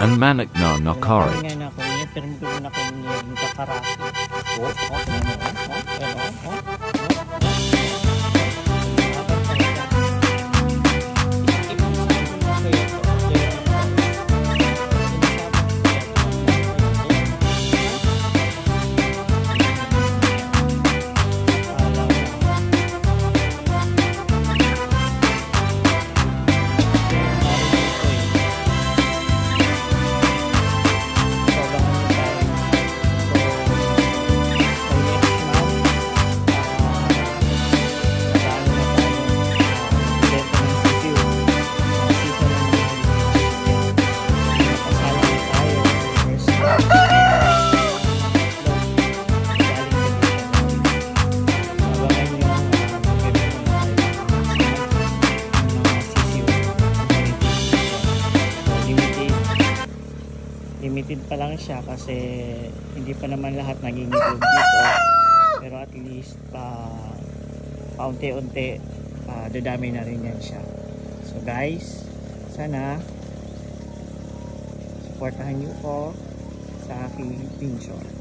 and manik no nakarit. Nga na ko niya, pero hindi ko na ko limited pa lang siya kasi hindi pa naman lahat naging good dito pero at least uh, paunti-unti uh, dadami na rin yan siya. So guys sana supportahan nyo po sa aking pinchon